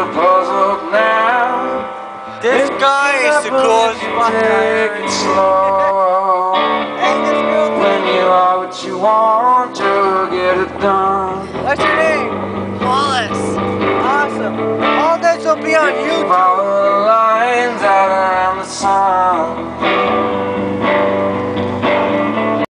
little puzzled now. This Maybe guy is the coolest Take it slow. when you are what you want, to get it done. What's your name? Wallace. Awesome. All this will be on YouTube. Follow the lines out around the sun.